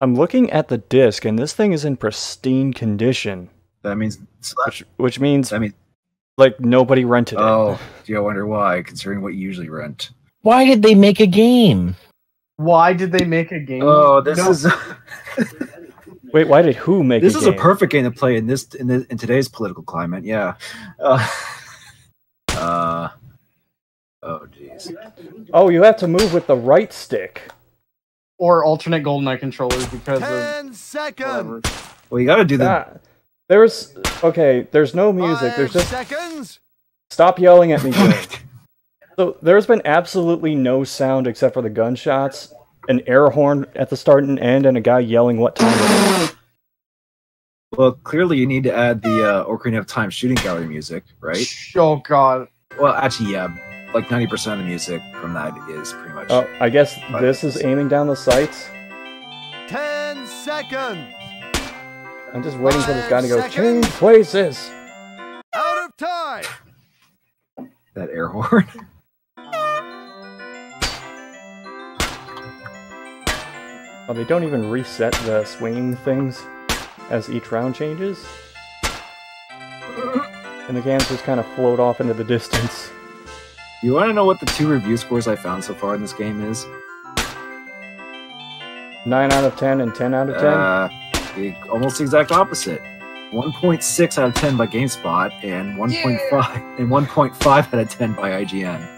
I'm looking at the disc, and this thing is in pristine condition, That means which which means that means like nobody rented it. oh, do you wonder why? Considering what you usually rent. Why did they make a game? Why did they make a game? Oh, this No. is Wait, why did who make this a is a perfect game to play in this in, the, in today's political climate. Yeah. Uh, uh oh, jeez. Oh, you have to move with the right stick. Or alternate GoldenEye controllers because of Ten seconds. whatever. Well, you got to do the. Ah, there's okay. There's no music. There's Five just seconds. stop yelling at me. So there's been absolutely no sound except for the gunshots, an air horn at the start and end, and a guy yelling what time it is. Well, clearly you need to add the uh, Ocarina of Time shooting gallery music, right? Oh god. Well, actually, yeah. Like ninety percent of the music from that is pretty much. Oh, I guess this is aiming down the sights. Ten seconds. I'm just waiting for this guy to go Five change places. Out of time. that air horn. Oh, they don't even reset the swinging things as each round changes. And the cans just kind of float off into the distance. You want to know what the two review scores I found so far in this game is? 9 out of 10 and 10 out of 10. Uh, the almost the exact opposite. 1.6 out of 10 by GameSpot and 1.5 and 1.5 out of 10 by IGN.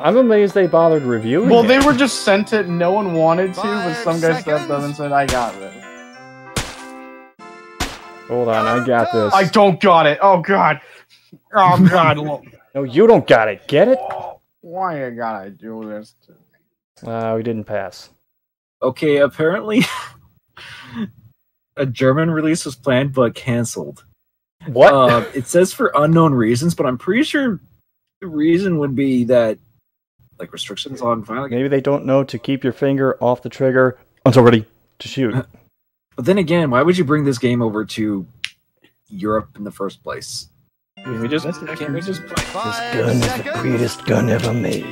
I'm amazed they bothered reviewing Well, it. they were just sent it. No one wanted to, but some guy stepped up and said, "I got this." Hold on, I got this. I don't got it. Oh god. Oh god. Lo- No, you don't got it. Get it? Why I gotta do this? To- Uh, we didn't pass. Okay, apparently a German release was planned but canceled. What? Uh, it says for unknown reasons, but I'm pretty sure the reason would be that like restrictions on violent. Maybe they don't know to keep your finger off the trigger until ready to shoot. But then again, why would you bring this game over to Europe in the first place? Can we just Can't we just play? Five seconds. gun ever made.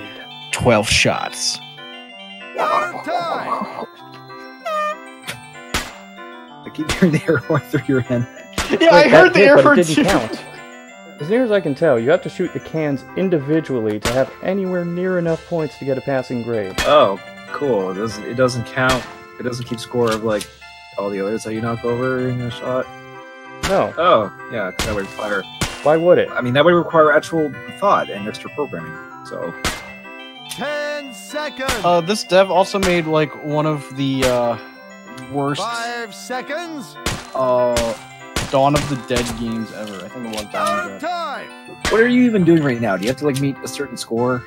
12 shots. Time. I keep hearing the air horn through your head. Yeah, I heard that the hit, air but horn it didn't count. As near as I can tell, you have to shoot the cans individually to have anywhere near enough points to get a passing grade. Oh, cool. It doesn't it doesn't count. It doesn't keep score of like all the others that you knock over in a shot. No, Oh, yeah, 'cause that would require. Why would it? I mean, that would require actual thought and extra programming. So Ten seconds. Uh, this dev also made like one of the uh, worst Five seconds. uh, Dawn of the Dead games ever. I think it was Dawn of the Dead. time. what are you even doing right now? Do you have to like meet a certain score?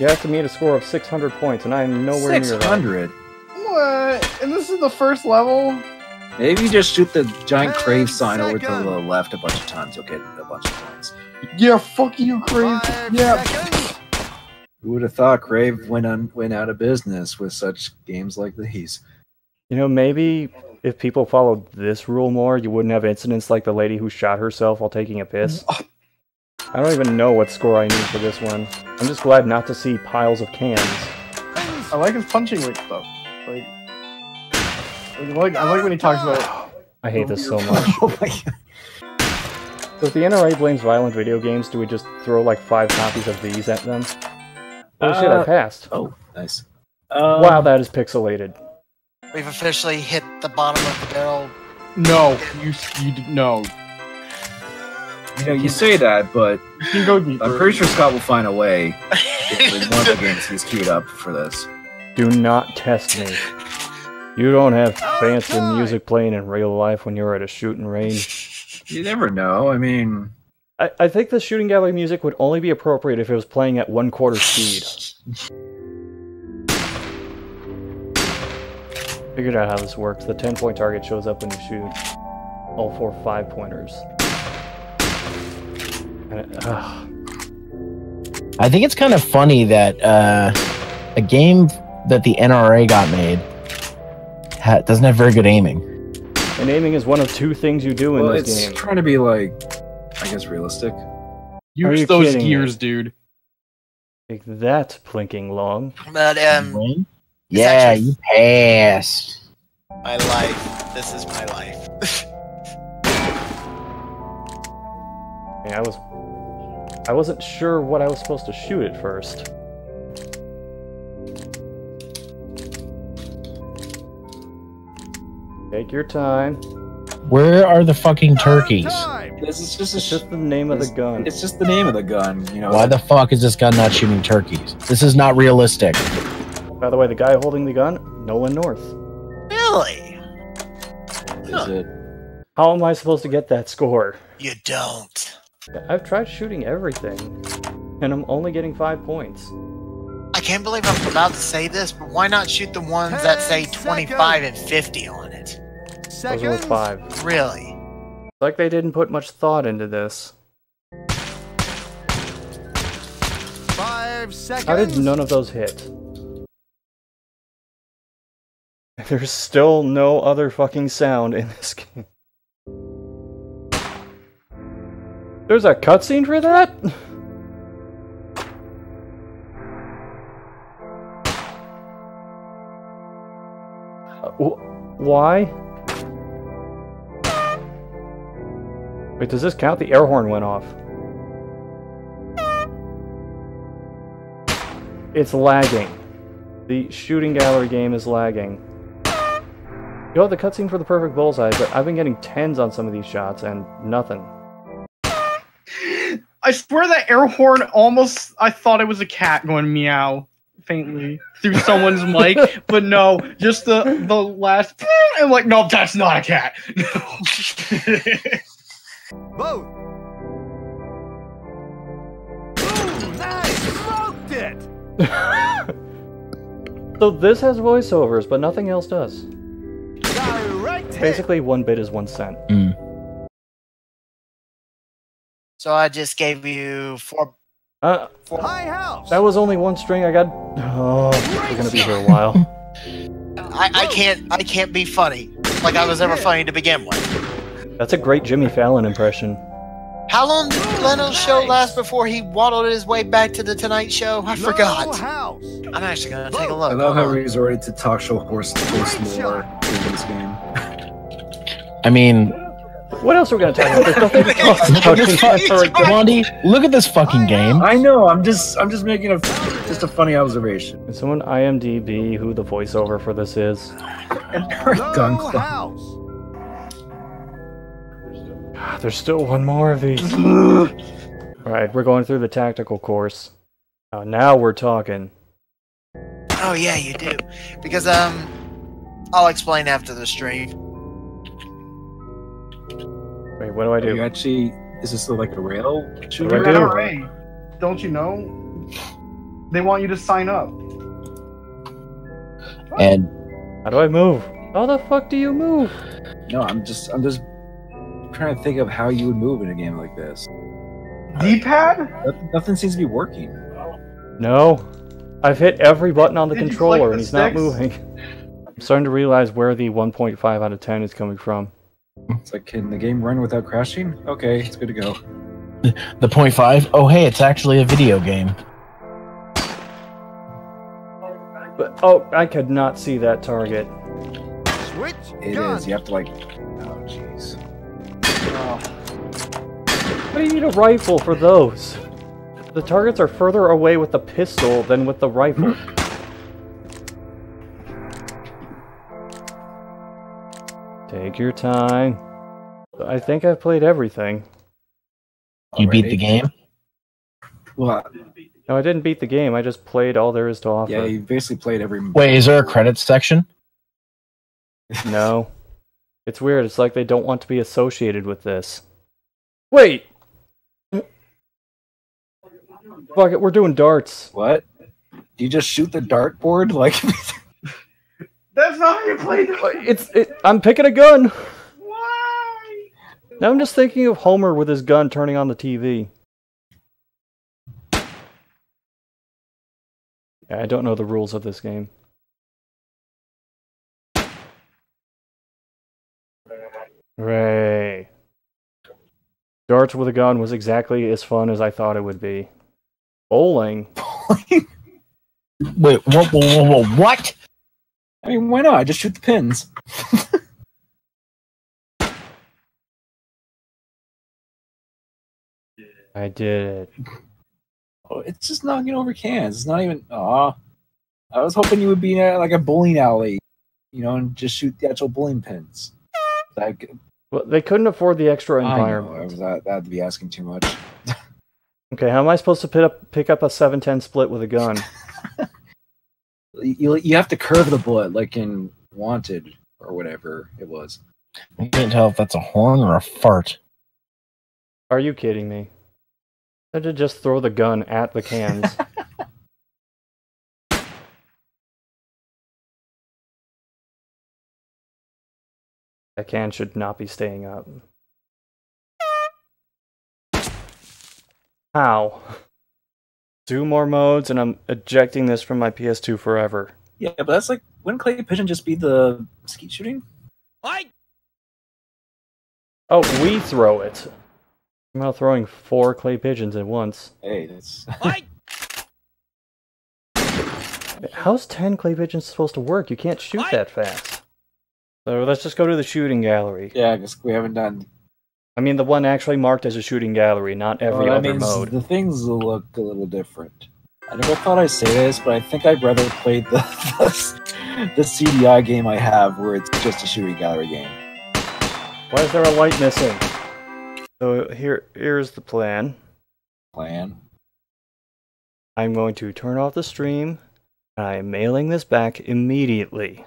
You have to meet a score of 600 points, and I am nowhere near Six that. hundred. What? And this is the first level? Maybe you just shoot the giant Ten crave sign over to the left a bunch of times. You'll get a bunch of points. Yeah, fuck you, Crave. Five Yeah. seconds. Who would have thought Crave went on went out of business with such games like these? You know, maybe if people followed this rule more, you wouldn't have incidents like the lady who shot herself while taking a piss. Mm. Oh. I don't even know what score I need for this one. I'm just glad not to see piles of cans. I like his punching like stuff. Like, like, I like, I like when he talks about. I hate this so much. oh my god. So if the NRA blames violent video games, do we just throw like five copies of these at them? Oh shit, I Uh, passed. Oh, nice. Um, Wow, that is pixelated. We've officially hit the bottom of the barrel. No, you, you no. You know, you say that, but You can go. I'm pretty sure Scott will find a way. in one of the games he's queued up for this. Do not test me. You don't have fancy music playing in real life when you're at a shooting range. You never know. I mean, I, I think the shooting gallery music would only be appropriate if it was playing at one quarter speed. Figured out how this works. The 10 point target shows up when you shoot all four five pointers. And it- ugh. I think it's kind of funny that uh, a game that the NRA got made ha- doesn't have very good aiming. And aiming is one of two things you do in well, this it's game. trying to be like, I guess, realistic. Are Use you those kidding me? gears, dude. Take that, plinking long. But um, Right? Yeah, actually- you pass. My life. This is my life. I was. I wasn't sure what I was supposed to shoot at first. Take your time. Where are the fucking turkeys? This is just a It's sh- just the name of the gun. It's just the name of the gun, you know. Why the fuck is this gun not shooting turkeys? This is not realistic. By the way, the guy holding the gun, Nolan North. really? is it? How am I supposed to get that score? You don't. I've tried shooting everything, and I'm only getting five points. I can't believe I'm about to say this, but why not shoot the ones that say 25 and 50 on it? Those are with Seconds. five. Really? Like they didn't put much thought into this. Five seconds. How did none of those hit? There's still no other fucking sound in this game. There's a cutscene for that? Why? Wait, does this count? The air horn went off. It's lagging. The shooting gallery game is lagging. You know the cutscene for the perfect bullseye, but I've been getting tens on some of these shots and nothing. I swear that air horn almost I thought it was a cat going meow faintly through someone's mic, but no, just the the last I'm like, no, that's not a cat. Both. Ooh, nice. Smoked it. so this has voiceovers, but nothing else does. Direct hit. Basically, one bit is one cent. So I just gave you four. Uh, four High house. that was only one string. I got. Oh, we're gonna be here a while. I, I can't. I can't be funny like I was ever funny to begin with. That's a great Jimmy Fallon impression. How long did Leno's show last before he waddled his way back to the Tonight Show? I Low forgot. house. I'm actually gonna take a look. I love how Hold on. we resorted to talk show horse horse lore in this game. I mean, What else are we gonna talk about? There's nothing to talk about. Blondie, look at this fucking game. I know. I'm just I'm just making a just a funny observation. Can someone IMDb who the voiceover for this is? And Eric Low There's still one more of these. Alright, we're going through the tactical course. Oh, now we're talking. Oh yeah, you do. Because um, I'll explain after the stream. Wait, what do I Are you do? actually is this like a rail do I shooter? do? NRA, don't you know? They want you to sign up. And How do I move? How the fuck do you move? No, I'm just I'm just trying to think of how you would move in a game like this. D-pad? Nothing, nothing seems to be working. No. I've hit every button on the Did controller click and the he's not moving. I'm starting to realize where the 1.5 out of 10 is coming from. It's like, can the game run without crashing? Okay, it's good to go. the point 0.5? Oh, hey, it's actually a video game. But oh, I could not see that target. Switch. It is. gun. You have to like. Oh jeez. Why do you need a rifle for those? The targets are further away with the pistol than with the rifle. Take your time. I think I've played everything. You beat the game. Well, No, I didn't beat the game. I just played all there is to offer. yeah, you basically played every. Wait, is there a credits section? No. It's weird. It's like they don't want to be associated with this. Wait! Fuck it, we're doing darts. What? Do you just shoot the dartboard like? That's not how you play the It's it, I'm picking a gun. Why? Now I'm just thinking of Homer with his gun turning on the TV. Yeah, I don't know the rules of this game. Hooray. Darts with a gun was exactly as fun as I thought it would be. Bowling? Wait, whoa, whoa, whoa, whoa, what? I mean, why not? I just shoot the pins. I did it. Oh, it's just knocking over cans. It's not even. Aw. I was hoping you would be in a, like a bowling alley, you know, and just shoot the actual bowling pins. Like, Well, they couldn't afford the extra environment. I was, that, that'd be asking too much. Okay, how am I supposed to pick up pick up a 710 split with a gun? You, you have to curve the bullet, like in Wanted or whatever it was. I can't tell if that's a horn or a fart. Are you kidding me? I should just throw the gun at the cans. that can should not be staying up. How? Two more modes and I'm ejecting this from my PS2 forever. Yeah, but that's like, wouldn't Clay Pigeon just be the skeet shooting? I. Oh, we throw it. I'm now throwing four clay pigeons at once. Hey, that's. How's 10 clay pigeons supposed to work? You can't shoot What? that fast. So let's just go to the shooting gallery. yeah, because we haven't done. I mean, the one actually marked as a shooting gallery, not every Well, other mode. The things look a little different. I never thought I'd say this, but I think I'd rather play the, the the CDI game I have, where it's just a shooting gallery game. Why is there a light missing? So here, here's the plan. Plan. I'm going to turn off the stream, and I am mailing this back immediately.